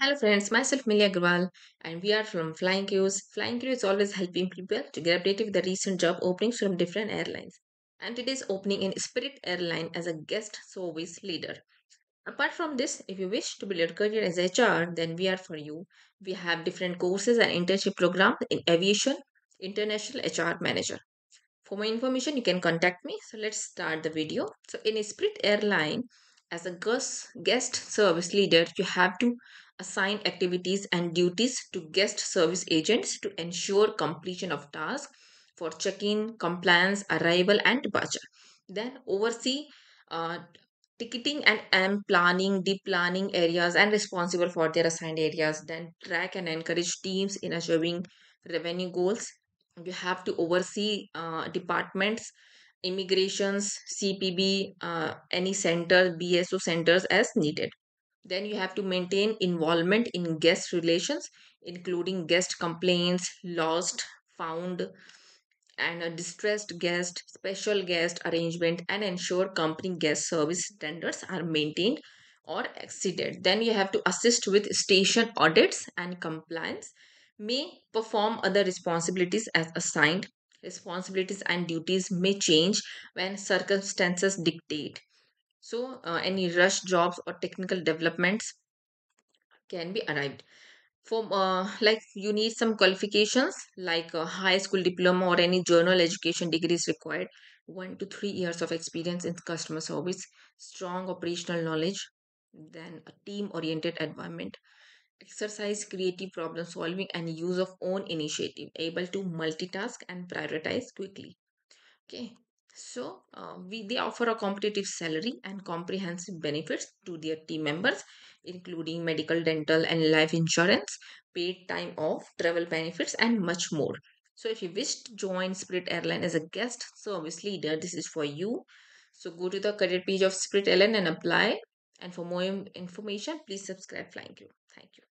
Hello friends, myself Milia Agrawal and we are from Flying Crews. Flying Crew is always helping people to get updated with the recent job openings from different airlines. And today's opening in Spirit Airline as a guest service leader. Apart from this, if you wish to build your career as HR, then we are for you. We have different courses and internship programs in aviation, international HR manager. For more information, you can contact me. So let's start the video. So in Spirit Airline, as a guest service leader, you have to assign activities and duties to guest service agents to ensure completion of tasks for check-in, compliance, arrival, and departure. Then oversee uh, ticketing and, and planning, deplaning areas and responsible for their assigned areas. Then track and encourage teams in achieving revenue goals. You have to oversee uh, departments immigrations, CPB, uh, any center, BSO centers as needed. Then you have to maintain involvement in guest relations, including guest complaints, lost, found, and a distressed guest, special guest arrangement, and ensure company guest service standards are maintained or exceeded. Then you have to assist with station audits and compliance, may perform other responsibilities as assigned. Responsibilities and duties may change when circumstances dictate. So, uh, any rush jobs or technical developments can be arrived. For uh, like you need some qualifications like a high school diploma or any journal education degree is required. One to three years of experience in customer service strong operational knowledge then a team oriented environment. Exercise creative problem solving and use of own initiative able to multitask and prioritize quickly. Okay, so uh, we they offer a competitive salary and comprehensive benefits to their team members, including medical, dental, and life insurance, paid time off, travel benefits, and much more. So, if you wish to join Spirit Airline as a guest service leader, this is for you. So, go to the career page of Spirit Airline and apply. And for more information, please subscribe Flying Crew. Thank you.